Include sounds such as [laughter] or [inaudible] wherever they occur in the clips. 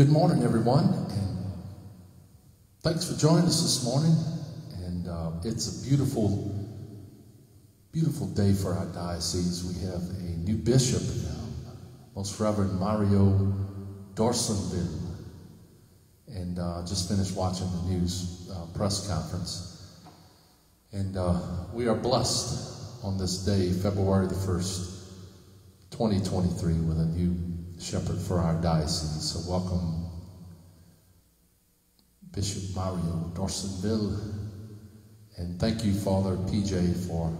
Good morning, everyone, and thanks for joining us this morning. And uh, it's a beautiful, beautiful day for our diocese. We have a new bishop, now, Most Reverend Mario Dorsonville, and uh, just finished watching the news uh, press conference. And uh, we are blessed on this day, February the 1st, 2023, with a new shepherd for our diocese. So welcome Bishop Mario Dorsonville. And thank you, Father PJ, for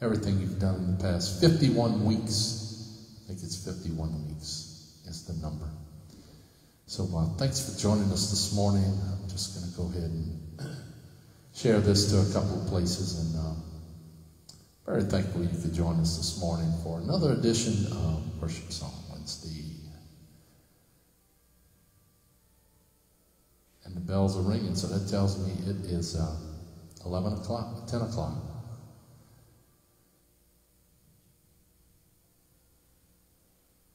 everything you've done in the past 51 weeks. I think it's 51 weeks is the number. So uh, thanks for joining us this morning. I'm just going to go ahead and [clears throat] share this to a couple of places. And uh, very thankful you could join us this morning for another edition of Worship Song. Wednesday. And the bells are ringing, so that tells me it is uh, 11 o'clock, 10 o'clock.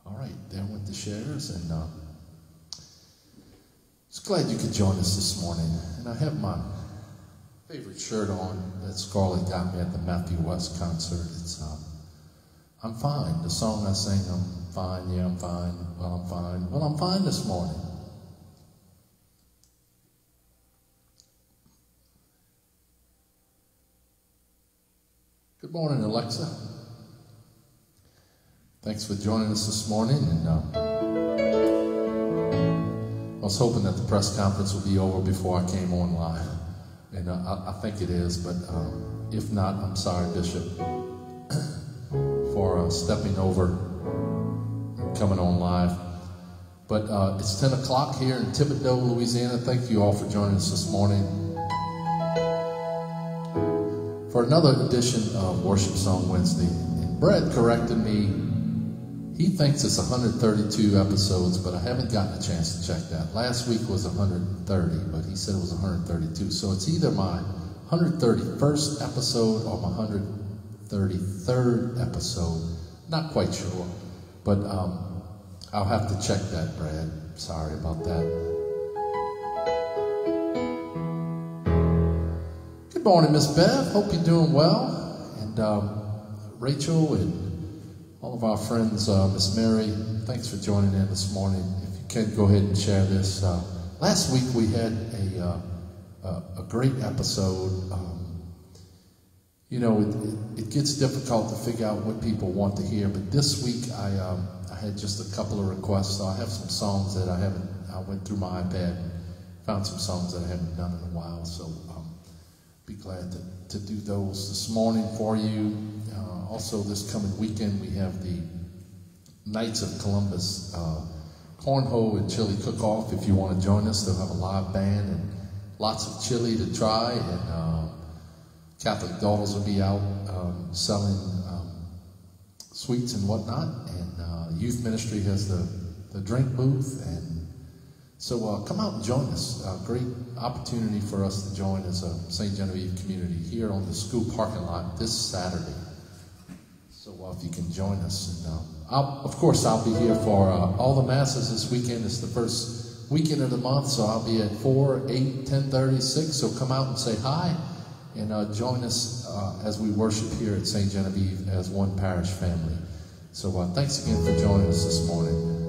All right, there went the shares, and uh, just glad you could join us this morning. And I have my favorite shirt on that Scarlett got me at the Matthew West concert. It's um, I'm fine. The song I sing, I'm fine, yeah, I'm fine, well, I'm fine. Well, I'm fine this morning. Good morning, Alexa. Thanks for joining us this morning. And uh, I was hoping that the press conference would be over before I came on live. And uh, I, I, think it is, but um, if not, I'm sorry, Bishop, [coughs] for uh, stepping over and coming on live. But uh, it's 10 o'clock here in Thibodaux, Louisiana. Thank you all for joining us this morning for another edition of Worship Song Wednesday. And Brad corrected me. He thinks it's 132 episodes, but I haven't gotten a chance to check that. Last week was 130, but he said it was 132. So it's either my 131st episode or my 133rd episode. Not quite sure. But um, I'll have to check that, Brad. Sorry about that. Good morning, Miss Bev. Hope you're doing well. And um, Rachel and all of our friends, uh, Miss Mary, thanks for joining in this morning. If you can, go ahead and share this. Uh, last week we had a, uh, a great episode. Um, you know, it, it, gets difficult to figure out what people want to hear. But this week, I, um, I had just a couple of requests. So I have some songs that I haven't, I went through my iPad and found some songs that I haven't done in a while. So um, be glad to, to do those this morning for you. Uh, also, this coming weekend, we have the Knights of Columbus uh, Cornhole and Chili Cook-Off. If you want to join us, they'll have a live band and lots of chili to try. And uh, Catholic Daughters will be out um, selling um, sweets and whatnot, and uh, youth ministry has the, the drink booth, and so uh, come out and join us. A great opportunity for us to join as a St. Genevieve community here on the school parking lot this Saturday. So uh, if you can join us, and uh, of course I'll be here for uh, all the masses this weekend. It's the first weekend of the month, so I'll be at 4, 8, 10, 30, 6, so come out and say hi and uh, join us uh, as we worship here at St. Genevieve as one parish family. So thanks again for joining us this morning.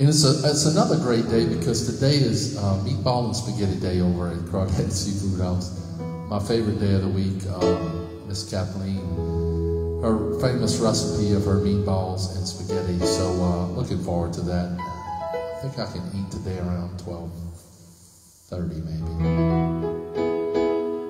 And it's, a, it's another great day because today is uh, Meatball and Spaghetti Day over at Crawdad [laughs] Seafood House. My favorite day of the week. Um, Miss Kathleen her famous recipe of her meatballs and spaghetti. So uh, looking forward to that. I think I can eat today around 12.30 maybe.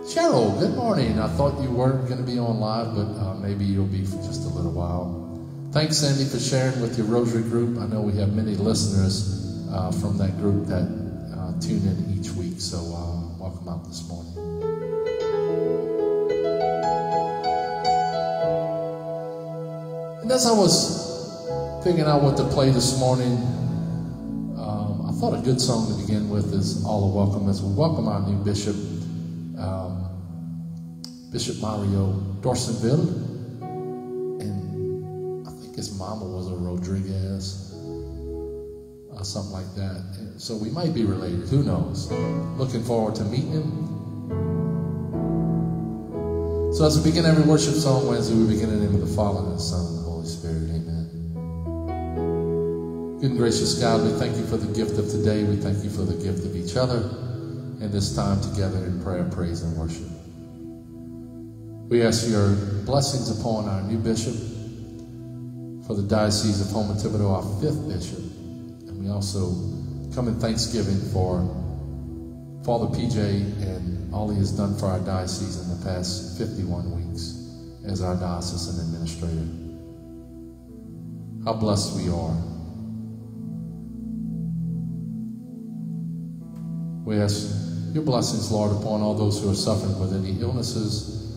Cheryl, good morning. I thought you weren't going to be on live, but uh, maybe you'll be for just a little while. Thanks, Sandy, for sharing with your Rosary group. I know we have many listeners uh, from that group that uh, tune in each week, so uh, welcome out this morning. And as I was figuring out what to play this morning, um, I thought a good song to begin with is All Are Welcome as we welcome our new bishop, um, Bishop Mario Dorsonville. And mama was a Rodriguez or something like that. So we might be related. Who knows? Looking forward to meeting him. So as we begin every worship song Wednesday, we begin in the name of the Father and the Son and the Holy Spirit. Amen. Good and gracious God, we thank you for the gift of today. We thank you for the gift of each other and this time together in prayer, praise, and worship. We ask your blessings upon our new bishop for the Diocese of Houma Thibodaux, our fifth bishop. And we also come in thanksgiving for Father PJ and all he has done for our diocese in the past 51 weeks as our diocesan administrator. How blessed we are. We ask your blessings, Lord, upon all those who are suffering with any illnesses,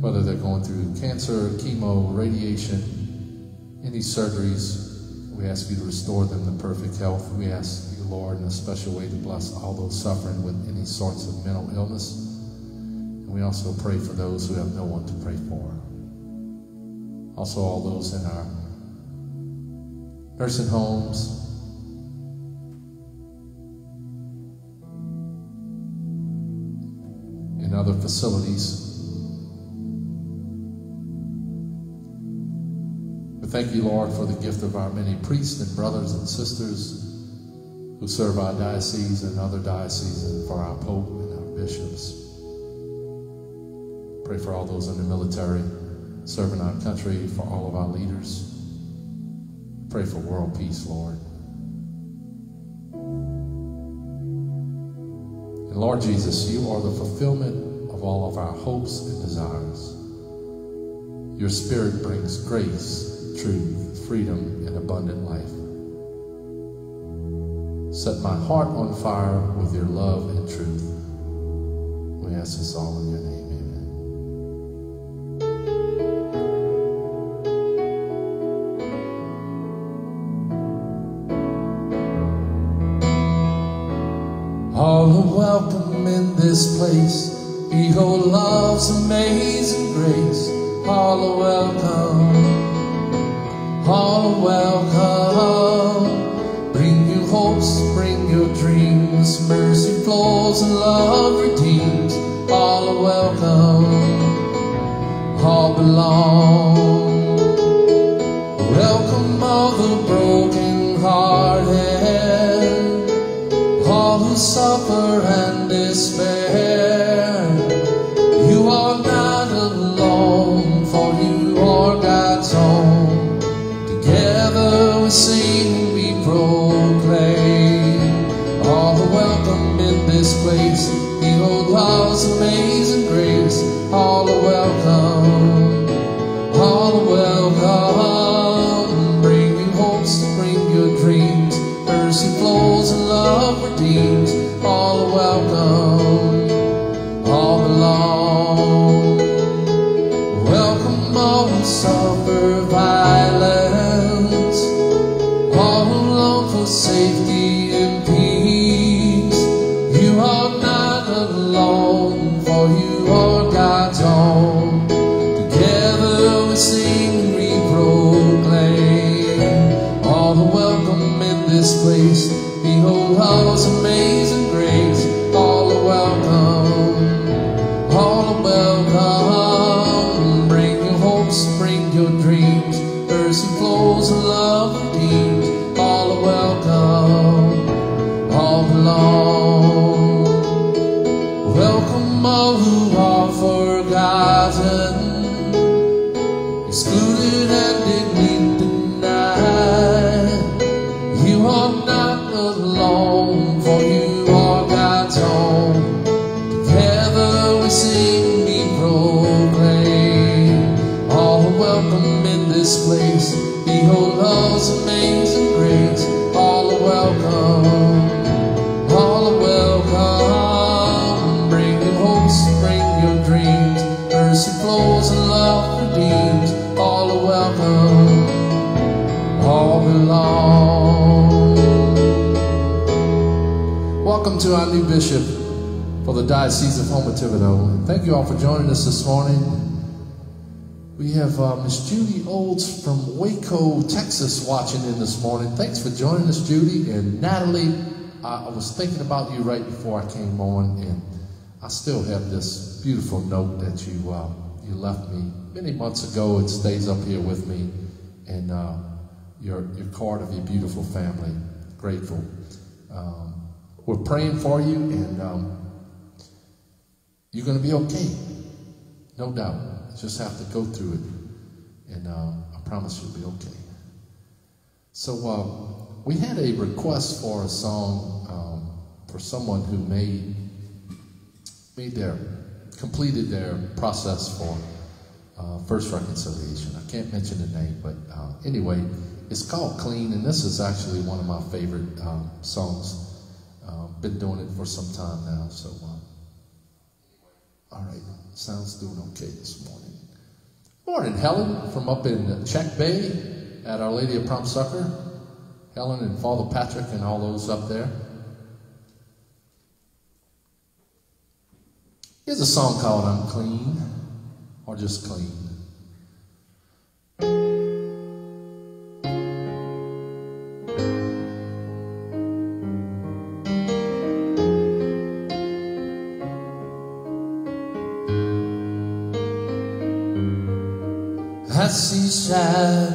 whether they're going through cancer, chemo, radiation, any surgeries. We ask you to restore them to perfect health. We ask you, Lord, in a special way to bless all those suffering with any sorts of mental illness. And we also pray for those who have no one to pray for. Also, all those in our nursing homes, in other facilities. Thank you, Lord, for the gift of our many priests and brothers and sisters who serve our diocese and other dioceses, and for our Pope and our bishops. Pray for all those in the military serving our country, for all of our leaders. Pray for world peace, Lord. And Lord Jesus, you are the fulfillment of all of our hopes and desires. Your Spirit brings grace, truth, freedom, and abundant life. Set my heart on fire with your love and truth. We ask this all in your name. Amen. All are welcome in this place. Behold love's amazing grace. All are welcome. Welcome. This place. Behold, love's amazing Thank you all for joining us this morning. We have uh, Miss Judy Olds from Waco, Texas, watching in this morning. Thanks for joining us, Judy. And Natalie, I, I was thinking about you right before I came on, and I still have this beautiful note that you uh, you left me many months ago. It stays up here with me, and uh, your your card of your beautiful family. Grateful. Um, we're praying for you, and um, you're going to be okay, no doubt. You just have to go through it, and uh, I promise you'll be okay. So uh, we had a request for a song um, for someone who made made their completed their process for uh, first reconciliation. I can't mention the name, but uh, anyway, it's called Clean, and this is actually one of my favorite um, songs. Uh, been doing it for some time now, so um, all right, sounds doing okay this morning. Morning, Helen from up in Chackbay at Our Lady of Prompt Succor. Helen and Father Patrick and all those up there. Here's a song called Unclean or just Clean. I see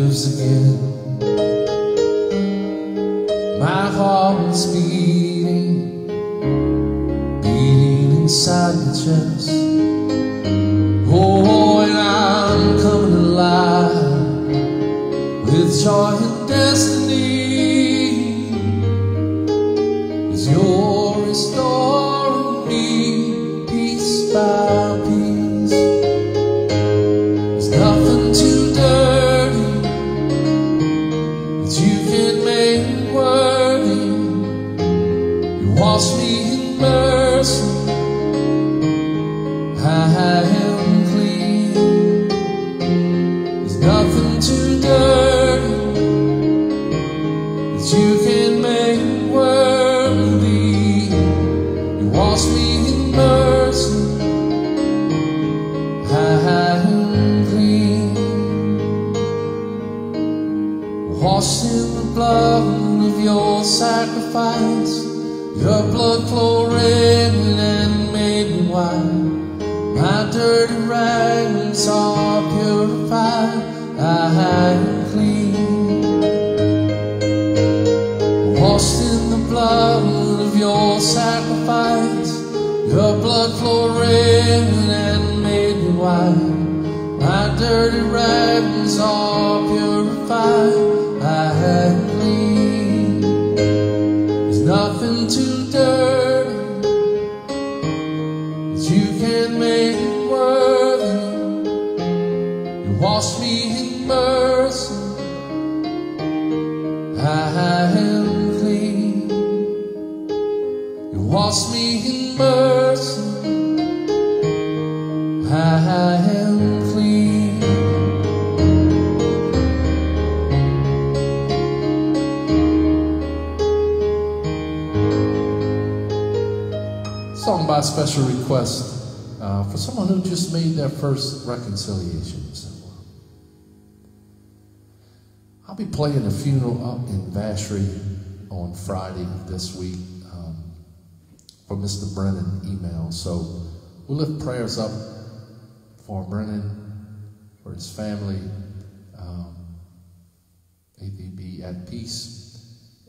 lives again. My heart's beating, beating inside my chest. Song by special request uh, for someone who just made their first reconciliation. I'll be playing a funeral up in Vacherie on Friday this week um, for Mr. Brennan email. So we'll lift prayers up for Brennan, for his family. Um, may they be at peace,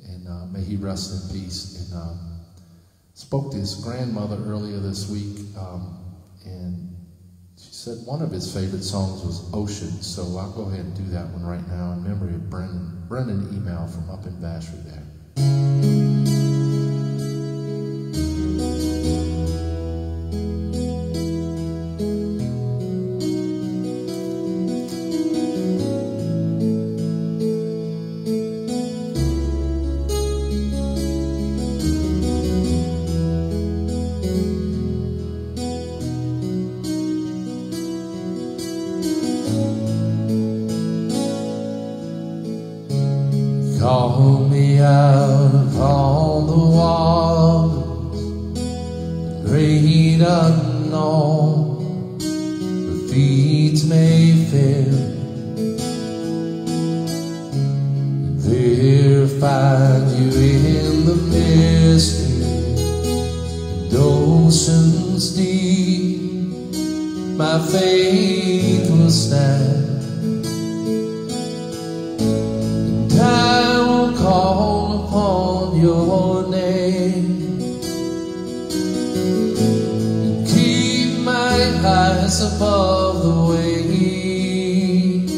and uh, may he rest in peace. And um, spoke to his grandmother earlier this week, um, and she said one of his favorite songs was Ocean. So I'll go ahead and do that one right now in memory of Brennan. Brennan email from up in Vacherie there. Above the waves.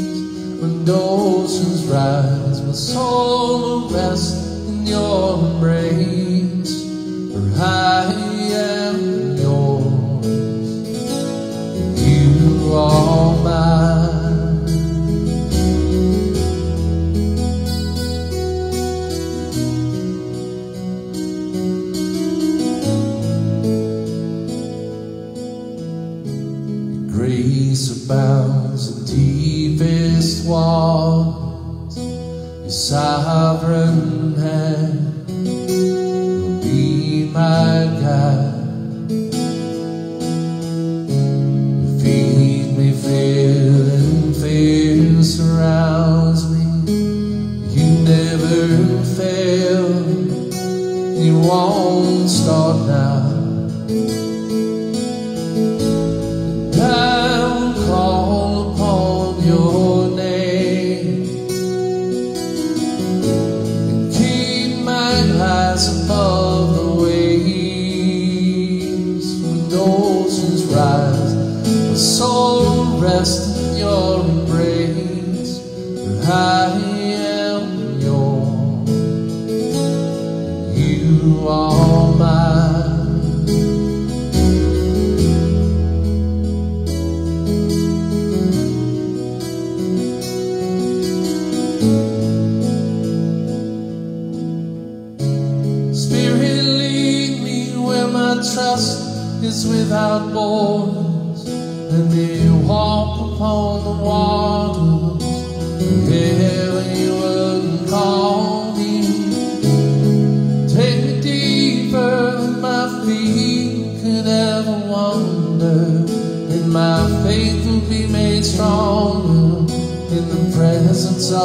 When oceans rise, my soul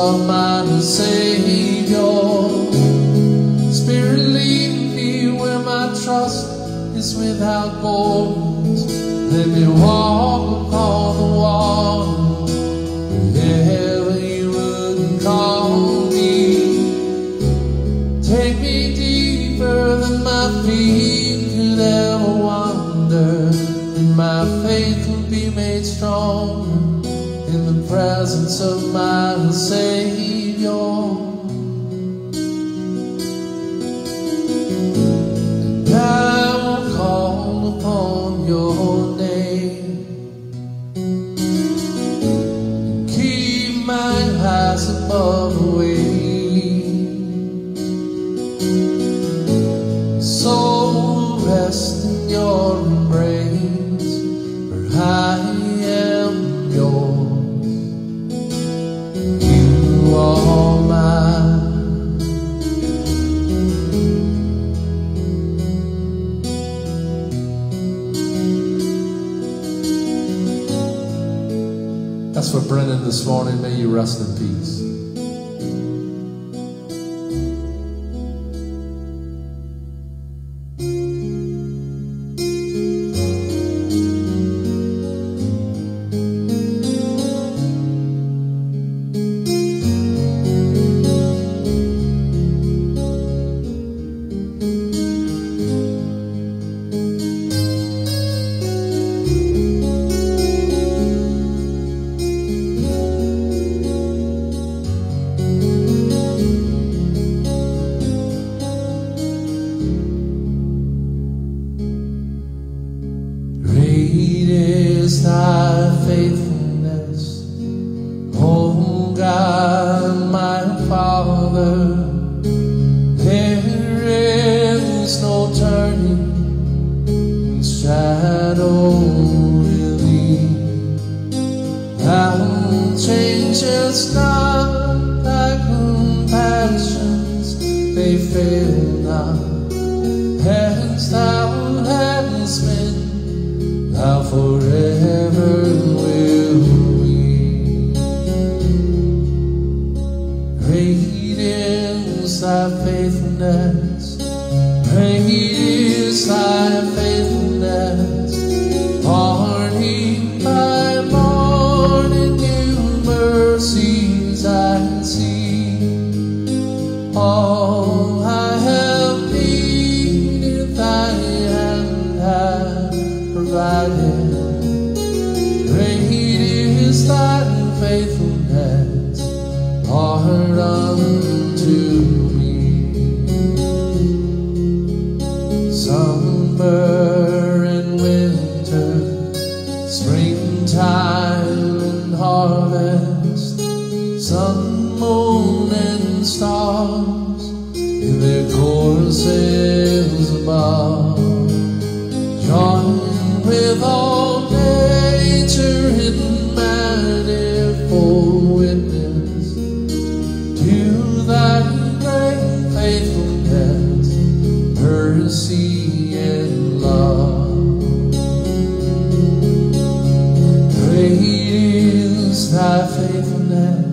presence of my Savior. Great is thy faithfulness.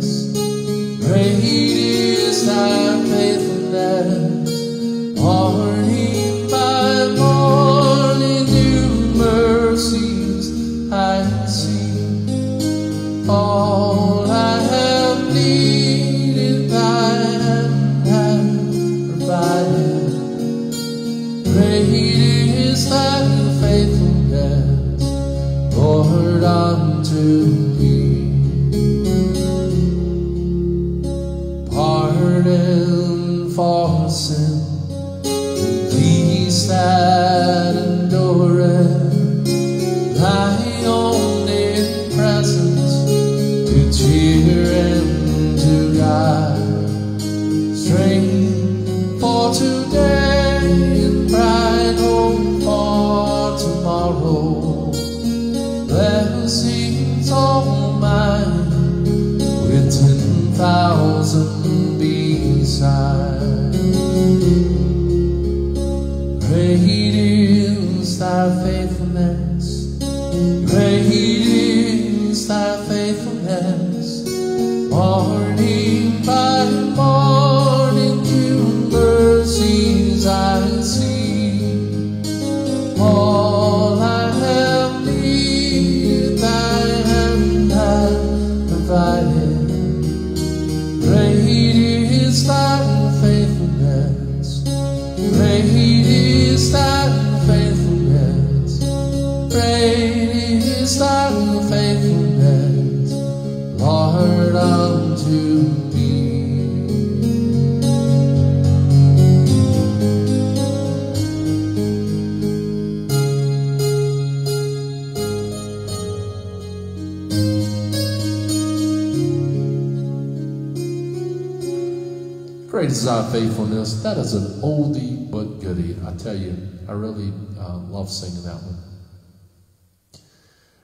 Great is thy faithfulness. That is an oldie but goodie. I tell you, I really uh, love singing that one.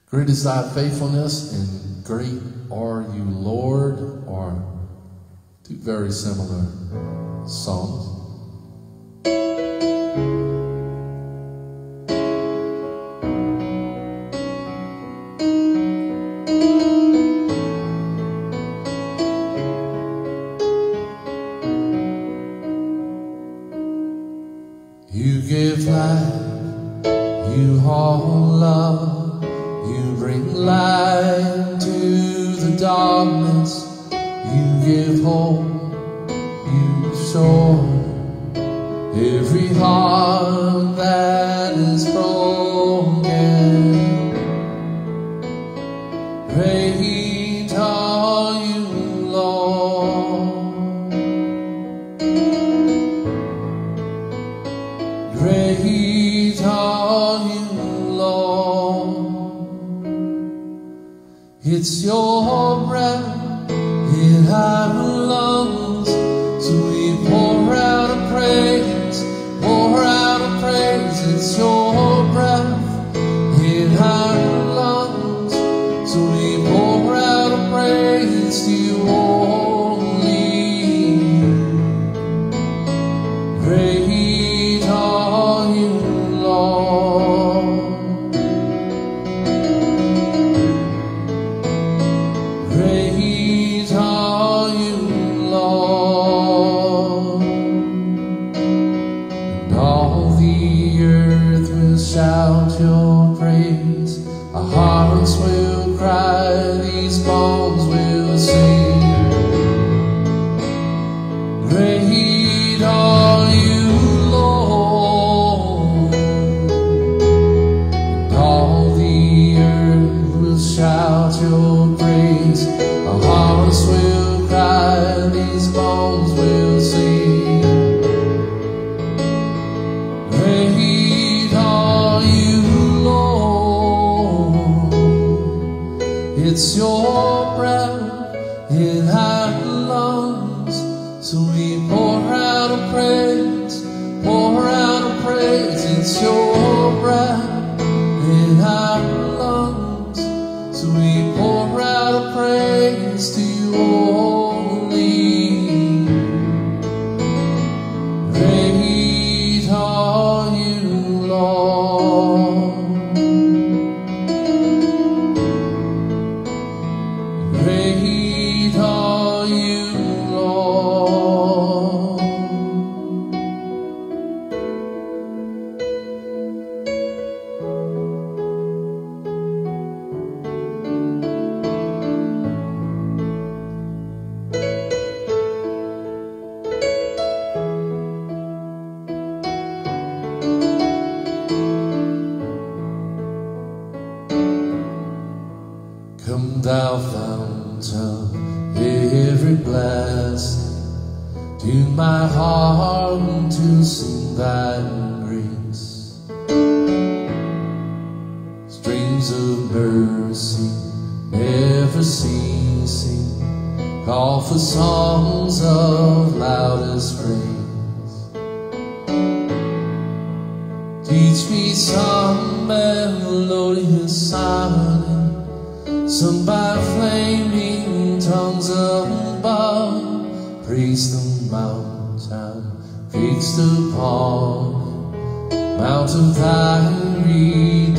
Great is thy faithfulness, and great are you, Lord, are two very similar songs. shout your praise. call for songs of loudest praise. Teach me some melodious sonnet, some by flaming tongues above. Praise the mountain, fixed upon, mount of thy reed.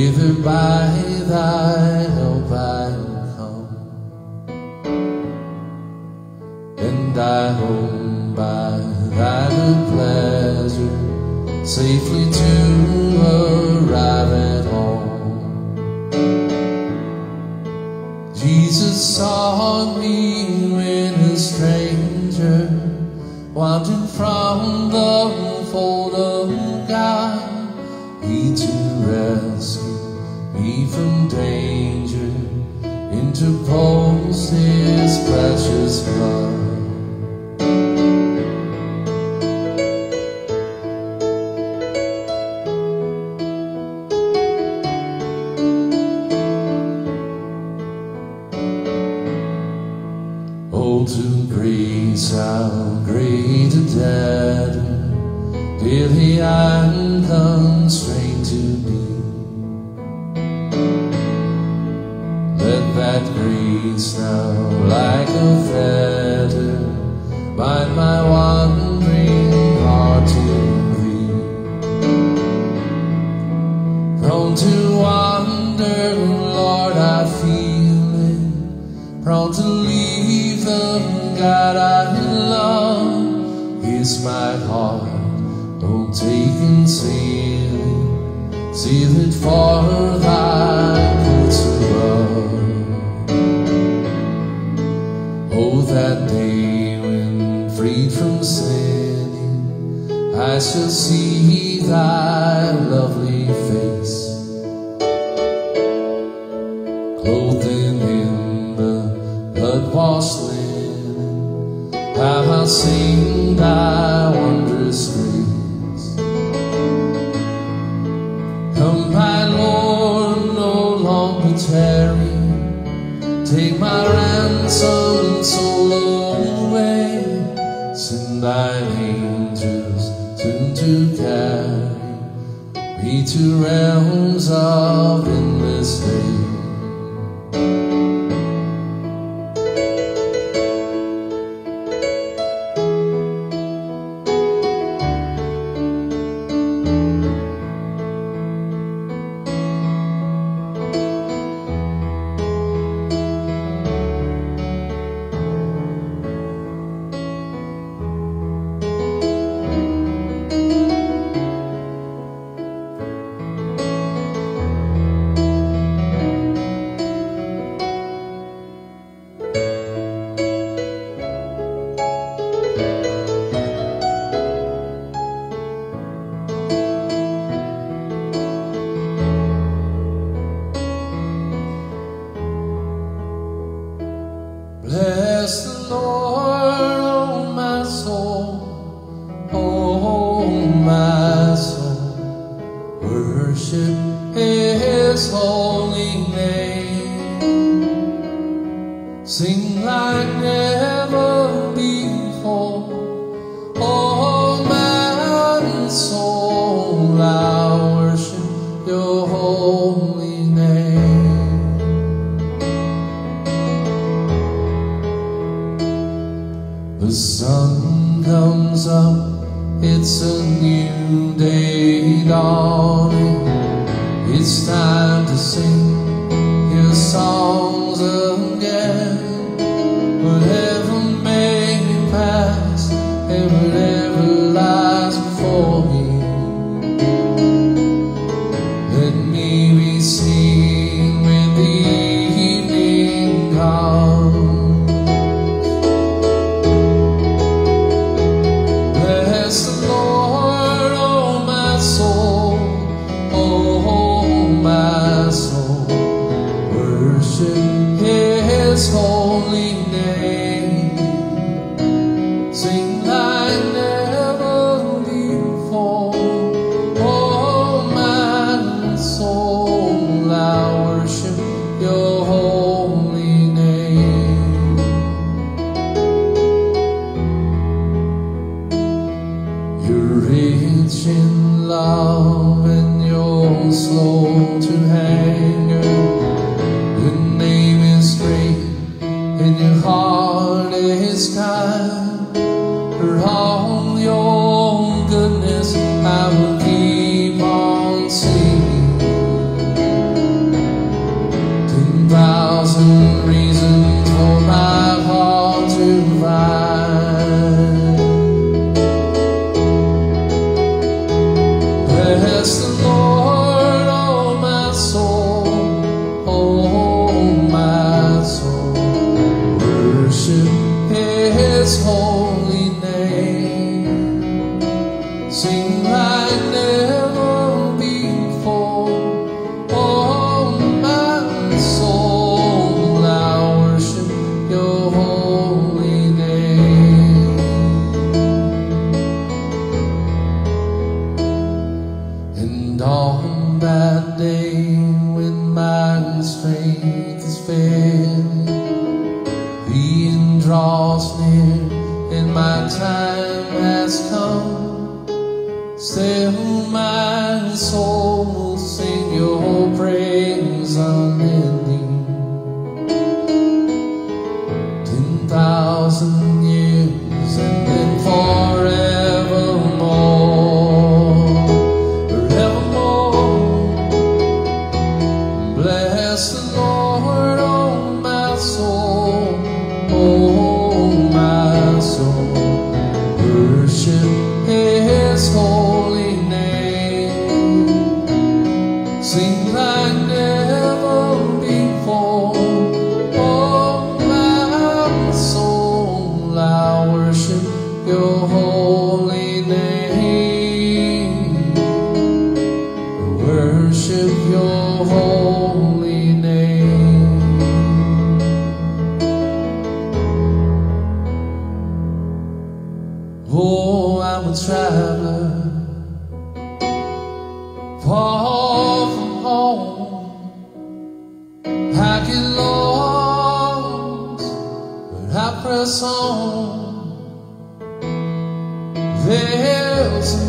Hither by thy help. I am come, and I hope by thy good pleasure safely to prone to leave the God, I love is my heart. Don't take and seal it, seal it for thy goods above. Oh, that day when freed from sinning, I shall see thy lovely. I ransom so long way Sin thine angels soon to carry. Me to realms of his holy name. Sing like never.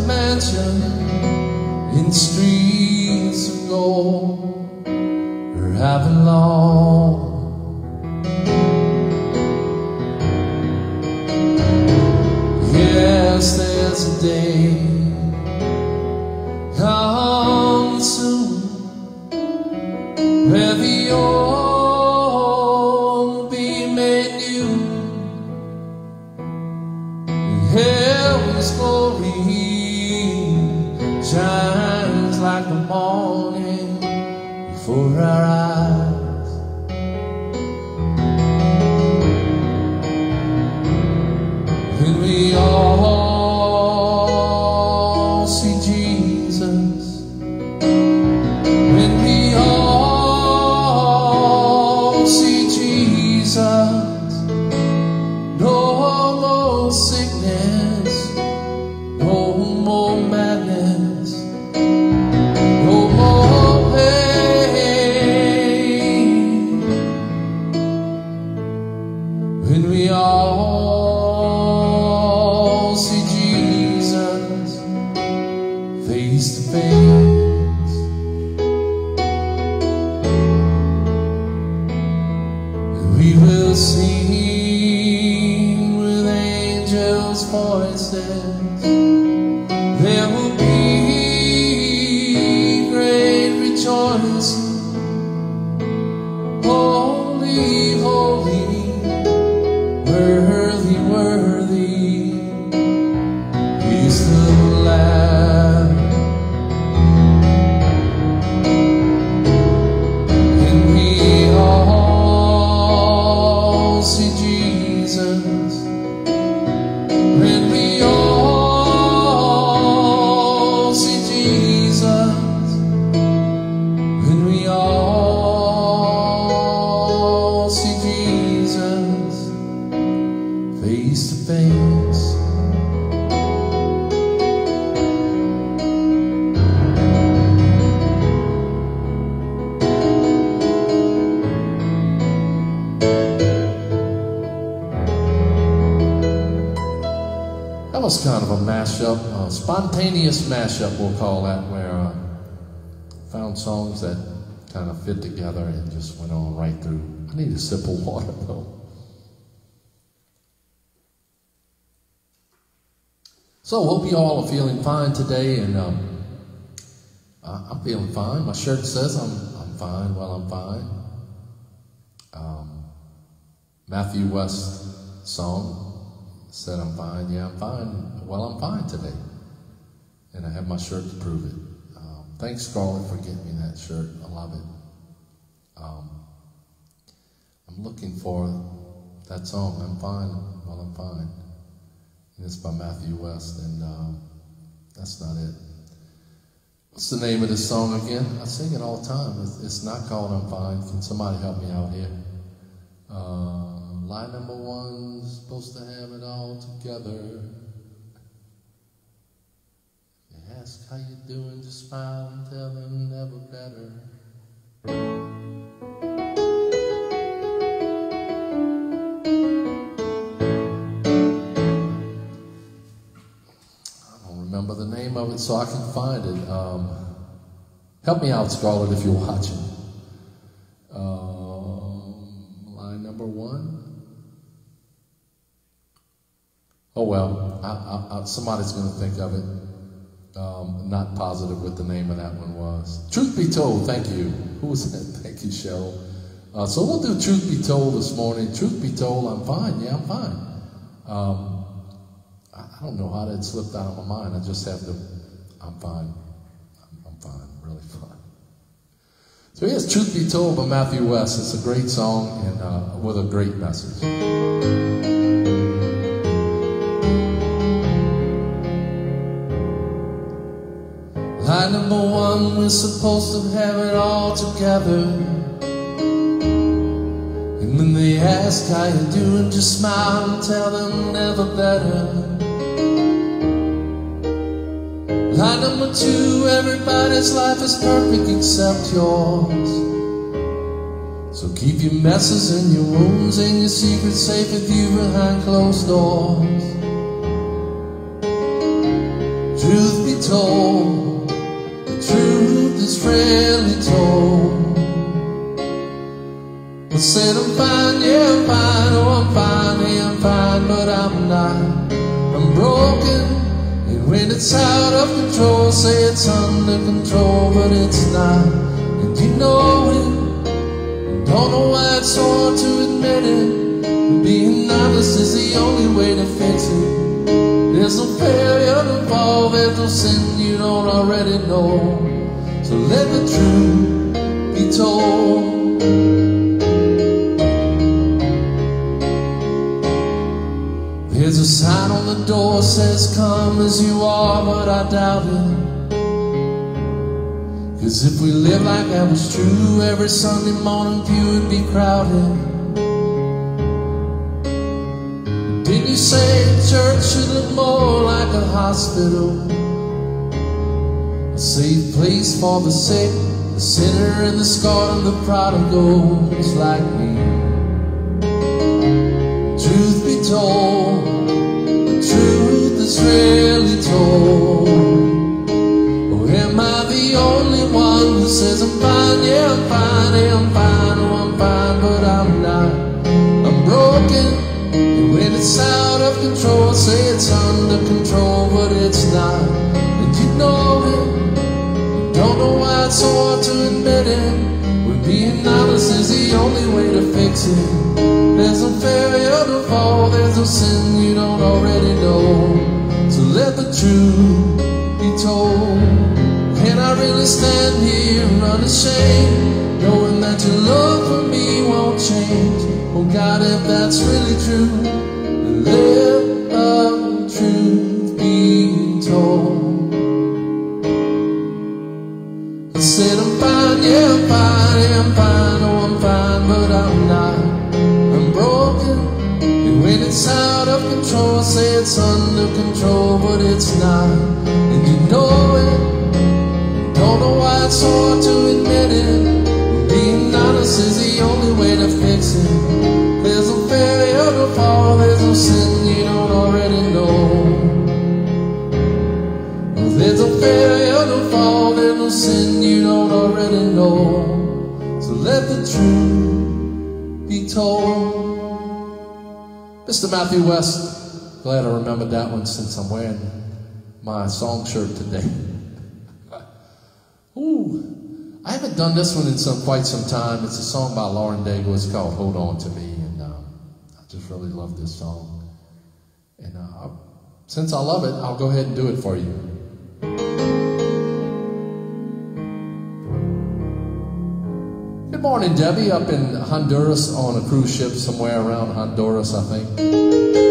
Mansion in streets spontaneous mashup, we'll call that, where uh, found songs that kind of fit together and just went on right through. I need a sip of [laughs] water though. So, hope you all are feeling fine today, and um, I- I'm feeling fine. My shirt says I'm I'm fine. Well, I'm fine. Um, Matthew West song said I'm fine. Yeah, I'm fine. Well, I'm fine today, and I have my shirt to prove it. Um, thanks, Scarlett, for getting me that shirt. I love it. Um, I'm looking for that song. I'm fine. Well, I'm fine. And it's by Matthew West, and um, that's not it. What's the name of this song again? I sing it all the time. It's, it's not called I'm Fine. Can somebody help me out here? Uh, line number one, supposed to have it all together. If you ask how you doing, just smile and tell them never better. I don't remember the name of it, so I can find it. Um, help me out, Scarlett, if you're watching. Um, line number one. Oh well, I, I, I, somebody's going to think of it. Um, not positive what the name of that one was. Truth be told, thank you. Who was that? [laughs] Thank you, Cheryl. Uh, so we'll do Truth Be Told this morning. Truth be told, I'm fine. Yeah, I'm fine. Um, I, don't know how that slipped out of my mind. I just have to, I'm fine. I'm, I'm fine, really [laughs] fine. So here's Truth Be Told by Matthew West. It's a great song and uh, with a great message. Line number one, we're supposed to have it all together. And when they ask how you're doing, just smile and tell them never better. Lie number two, everybody's life is perfect except yours. So keep your messes and your wounds and your secrets safe with you behind closed doors. Truth be told, is rarely. I said I'm fine, yeah I'm fine, oh I'm fine, yeah I'm fine, but I'm not. I'm broken. And when it's out of control, say it's under control, but it's not. And you know it. Don't know why it's hard to admit it. Being honest is the only way to fix it. There's no failure fall, there's no sin you don't already know. So let the truth be told. There's a sign on the door says come as you are, but I doubt it. Cause if we live like that was true, every Sunday morning pew would be crowded. Didn't you say church should look more like a hospital? Safe place for the sick, the sinner and the scarred and the prodigals like me. Truth be told, the truth is rarely told. Or am I the only one who says I'm fine, yeah I'm fine, yeah I'm fine, unashamed, knowing that your love for me won't change? Oh God, if that's really true, Mr. Matthew West, glad I remembered that one since I'm wearing my song shirt today. [laughs] Ooh, I haven't done this one in some quite some time. It's a song by Lauren Daigle. It's called "Hold On to Me," and um, I just really love this song. And uh, since I love it, I'll go ahead and do it for you. Good morning, Debbie, up in Honduras on a cruise ship somewhere around Honduras, I think.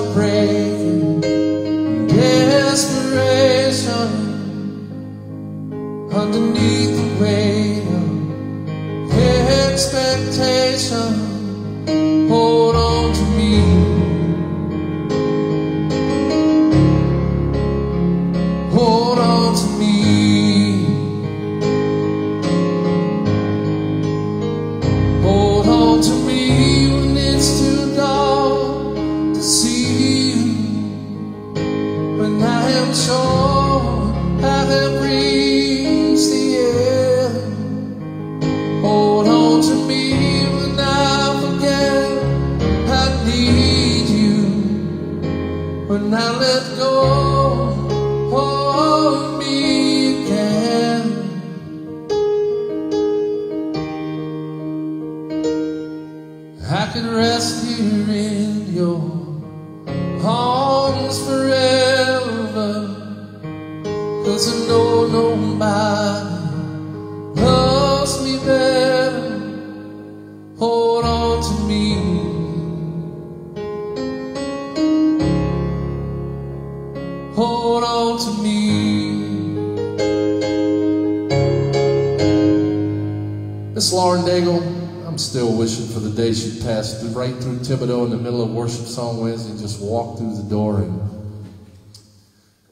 Thibodaux in the middle of worship song Wednesday and just walk through the door and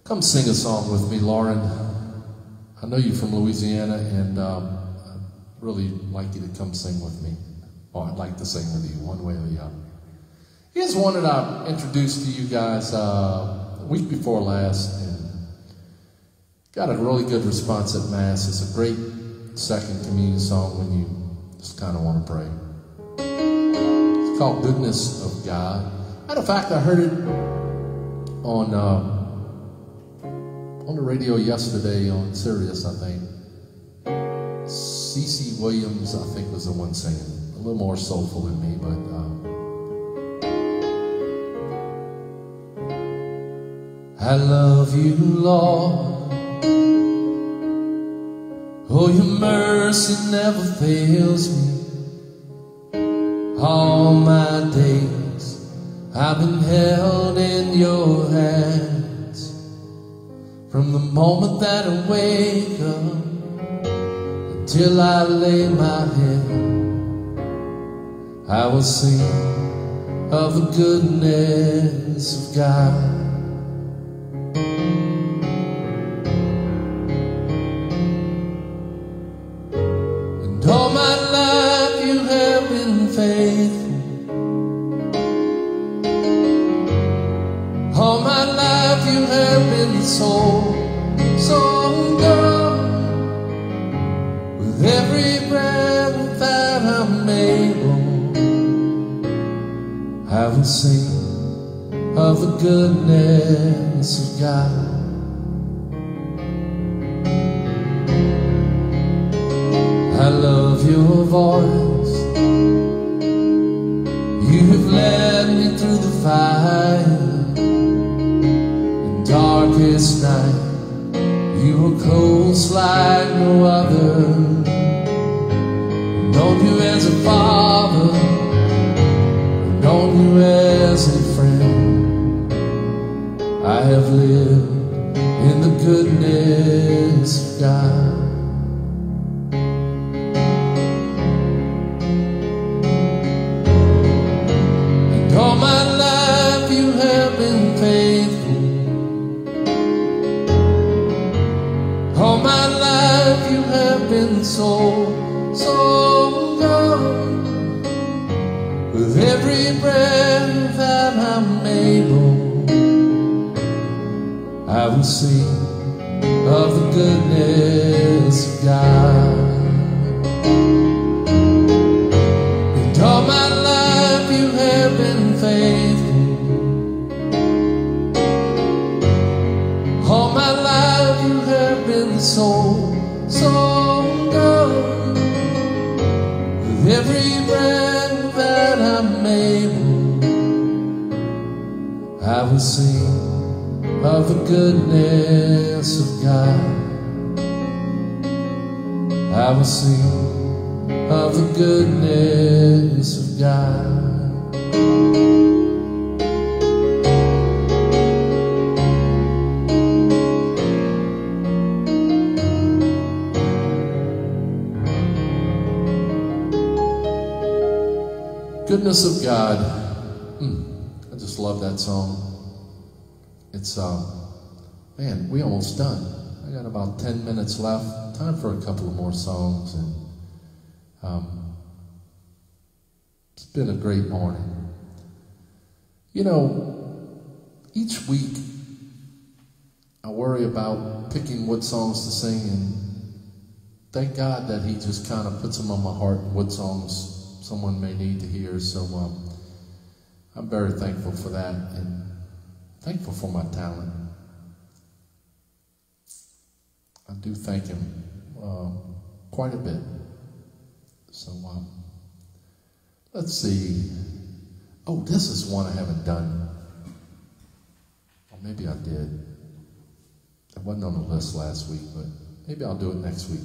come sing a song with me, Lauren. I know you're from Louisiana, and um, I'd really like you to come sing with me. Oh, I'd like to sing with you one way or the other. Here's one that I introduced to you guys uh, week before last, and got a really good response at Mass. It's a great second communion song when you just kind of want to pray called Goodness of God. Matter of fact, I heard it on uh, on the radio yesterday on Sirius, I think. CeCe Winans, I think, was the one singing. A little more soulful than me, but. Uh, I love you, Lord. Oh, your mercy never fails me. All my days I've been held in your hands. From the moment that I wake up Until I lay my head I will sing of the goodness of God You were close like no other. Known you as a father, known you as a friend I have lived in the goodness of God. I will sing of the goodness of God. Goodness of God. Mm, I just love that song. It's, uh, man, we almost done. I got about 10 minutes left. Time for a couple of more songs. And um, it's been a great morning. You know, each week I worry about picking what songs to sing, and thank God that He just kind of puts them on my heart, what songs someone may need to hear. So um, I'm very thankful for that and thankful for my talent. I do thank him uh, quite a bit. So um, let's see. Oh, this is one I haven't done. Or maybe I did. It wasn't on the list last week, but maybe I'll do it next week.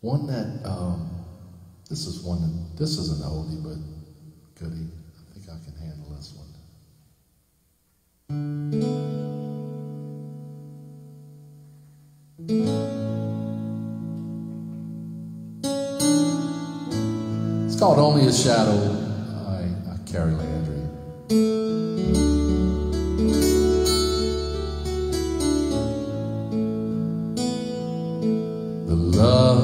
One that um, this is one, this is an oldie, but goodie. I think I can handle this one. It's called Only a Shadow. I, I Carey Landry. The love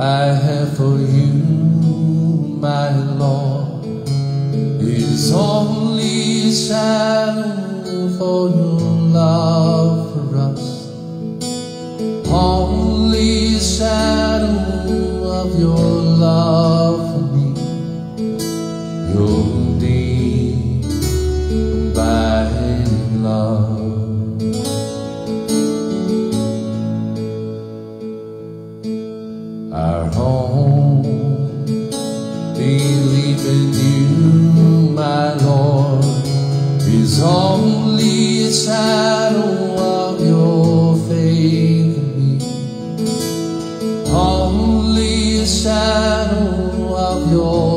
I have for you, my Lord, is only a shadow for your love only shadow shadow of your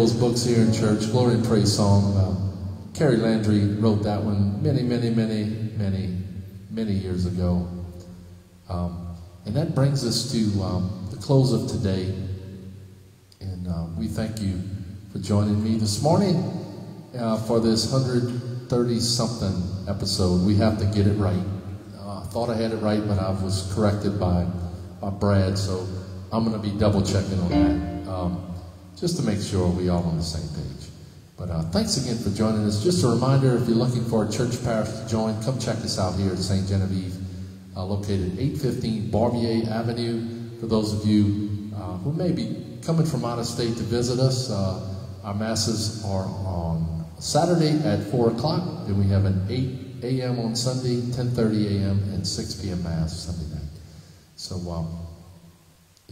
those books here in church. Glory and praise song. Uh, Carey Landry wrote that one many, many, many, many, many years ago. Um, and that brings us to um, the close of today. And uh, we thank you for joining me this morning uh, for this 130 something episode. We have to get it right. Uh, I thought I had it right, but I was corrected by, by Brad, so I'm going to be double checking on that um, just to make sure we all on the same page. But uh, thanks again for joining us. Just a reminder, if you're looking for a church parish to join, come check us out here at St. Genevieve, uh, located 815 Barbier Avenue. For those of you uh, who may be coming from out of state to visit us, uh, our masses are on Saturday at 4 o'clock, and we have an 8 a.m. on Sunday, 10.30 a.m., and 6 p.m. Mass Sunday night. So um,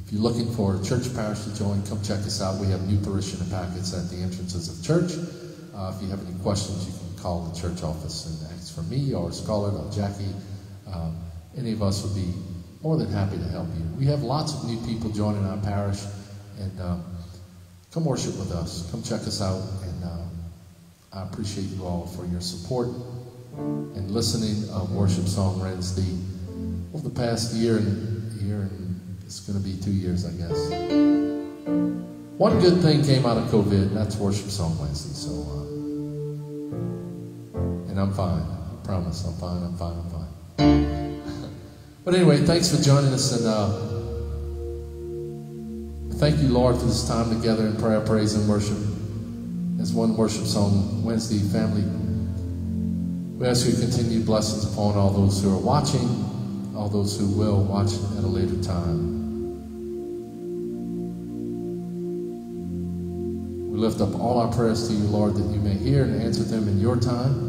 if you're looking for a church parish to join, come check us out. We have new parishioner packets at the entrances of church. Uh, if you have any questions, you can call the church office and ask for me or Scarlett or Jackie. Um, any of us would be more than happy to help you. We have lots of new people joining our parish, and um, come worship with us. Come check us out, and uh, I appreciate you all for your support and listening of Worship Song Wednesday over the past year and year and it's going to be two years, I guess. One good thing came out of COVID, and that's Worship Song Wednesday. So, uh, and I'm fine. I promise. I'm fine. I'm fine. I'm fine. [laughs] but anyway, thanks for joining us, and uh, thank you, Lord, for this time together in prayer, praise, and worship. As one worship song Wednesday family, we ask you continued blessings upon all those who are watching, all those who will watch at a later time. We lift up all our prayers to you, Lord, that you may hear and answer them in your time.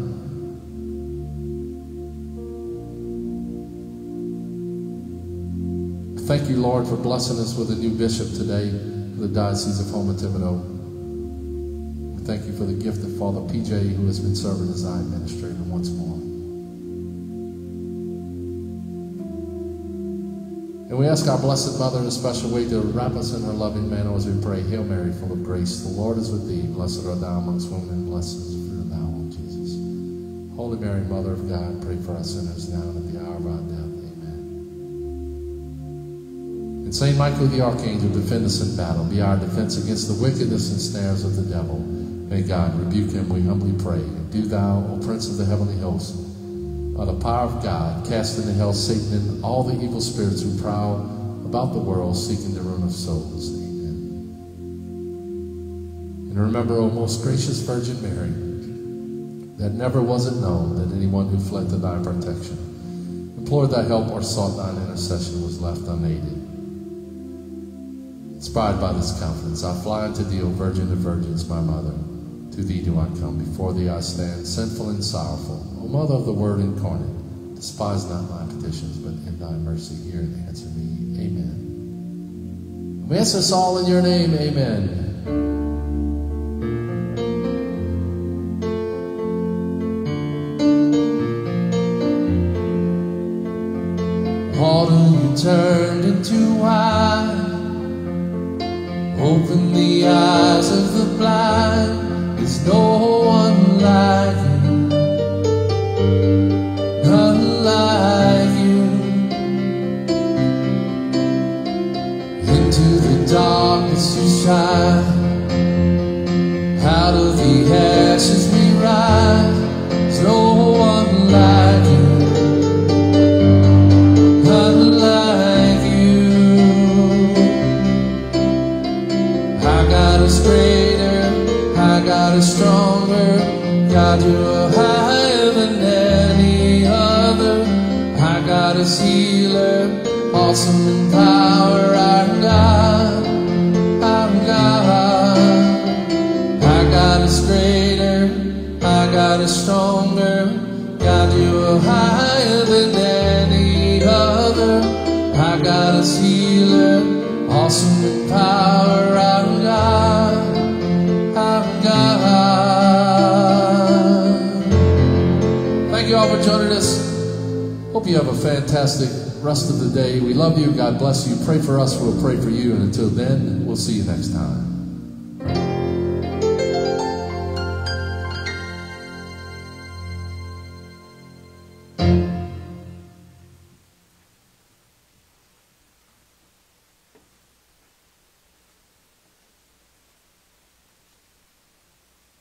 Thank you, Lord, for blessing us with a new bishop today for the Diocese of Houma Thibodaux. We thank you for the gift of Father PJ, who has been serving as our administrator once more. And we ask our Blessed Mother in a special way to wrap us in her loving manner as we pray, Hail Mary, full of grace, the Lord is with thee. Blessed art thou amongst women, and blessed is the fruit of thy womb, Jesus. Holy Mary, Mother of God, pray for us sinners now and at the hour of our death. Amen. And Saint Michael the Archangel, defend us in battle. Be our defense against the wickedness and snares of the devil. May God rebuke him, we humbly pray. And do thou, O Prince of the heavenly host, by the power of God, cast into hell Satan and all the evil spirits who prowl about the world seeking the ruin of souls. Amen. And remember, O most gracious Virgin Mary, that never was it known that anyone who fled to thy protection, implored thy help, or sought thine intercession was left unaided. Inspired by this confidence, I fly unto thee, O Virgin of Virgins, my mother. To thee do I come, before thee I stand, sinful and sorrowful. O Mother of the Word incarnate, despise not my petitions, but in thy mercy hear and answer me. Amen. We ask this all in your name. Amen. You turned into wine. Open the eyes of the blind. There's no you have a fantastic rest of the day. We love you. God bless you. Pray for us. We'll pray for you. And until then, we'll see you next time.